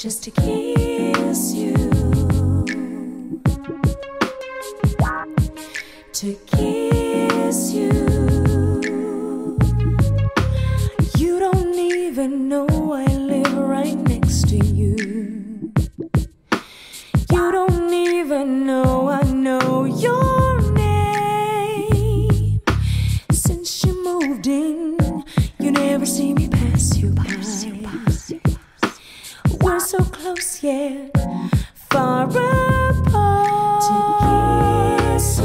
just to kiss you. To kiss you. You don't even know I live right next to you. You don't even know I know your close yet far apart.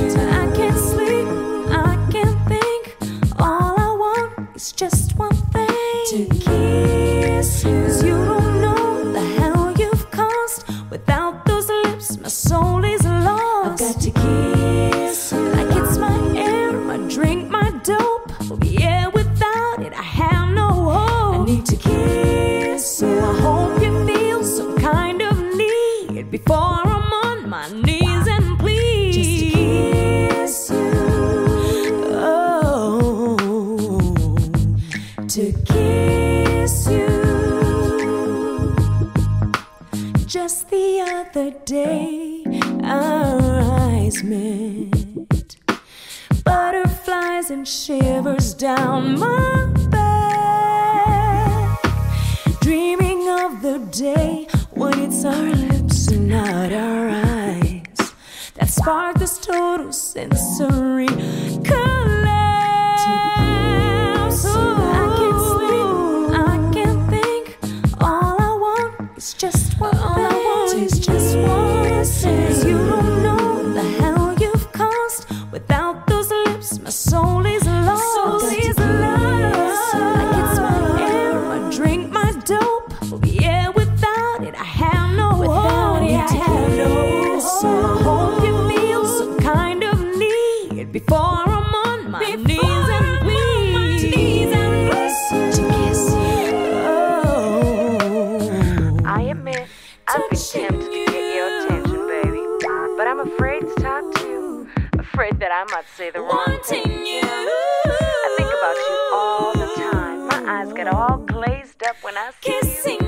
I can't sleep, I can't think. All I want is just one thing to kiss you. 'Cause you don't know the hell you've caused. Without those lips, my soul is lost. I've got to kiss you. I'm on my knees and plead. Just to kiss you. Oh, to kiss you. Just the other day, our eyes met. Butterflies and shivers down my back. Dreaming of the day spark this total sensory collapse. I can't sleep, I can't think. All I want is just one All I want is just one thing. You don't know the hell you've caused. Without those lips, my soul is lost. Soul is lost. I've been tempted to get your attention, baby. But I'm afraid to talk to you. Afraid that I might say the wrong thing. Wanting you. I think about you all the time. My eyes get all glazed up when I see you. Kissing